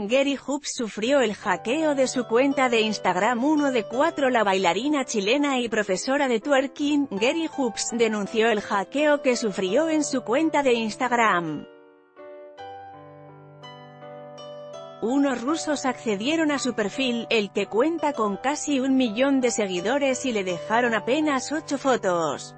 Gary Hoops sufrió el hackeo de su cuenta de Instagram uno de cuatro La bailarina chilena y profesora de twerking, Gary Hoops, denunció el hackeo que sufrió en su cuenta de Instagram. Unos rusos accedieron a su perfil, el que cuenta con casi un millón de seguidores y le dejaron apenas ocho fotos.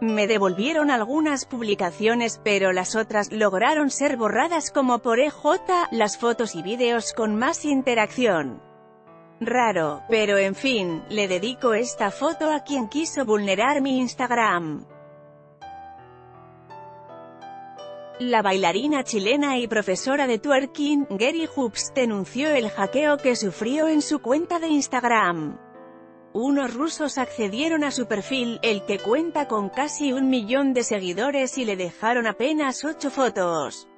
Me devolvieron algunas publicaciones pero las otras lograron ser borradas como por EJ, las fotos y vídeos con más interacción. Raro, pero en fin, le dedico esta foto a quien quiso vulnerar mi Instagram. La bailarina chilena y profesora de twerking, Gary Hoops, denunció el hackeo que sufrió en su cuenta de Instagram. Unos rusos accedieron a su perfil, el que cuenta con casi un millón de seguidores y le dejaron apenas ocho fotos.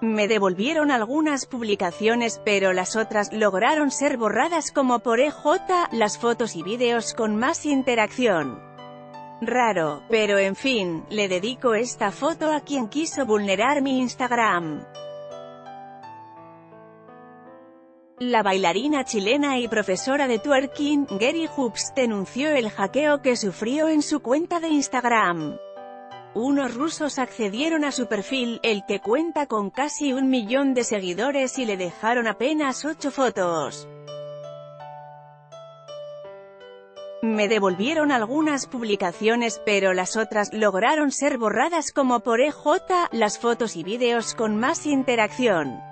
Me devolvieron algunas publicaciones pero las otras lograron ser borradas como por EJ, las fotos y vídeos con más interacción. Raro, pero en fin, le dedico esta foto a quien quiso vulnerar mi Instagram. La bailarina chilena y profesora de twerking, Gary Hoops, denunció el hackeo que sufrió en su cuenta de Instagram. Unos rusos accedieron a su perfil, el que cuenta con casi un millón de seguidores y le dejaron apenas ocho fotos. Me devolvieron algunas publicaciones pero las otras lograron ser borradas como por EJ, las fotos y vídeos con más interacción.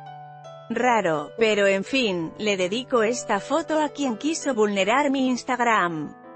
Raro, pero en fin, le dedico esta foto a quien quiso vulnerar mi Instagram.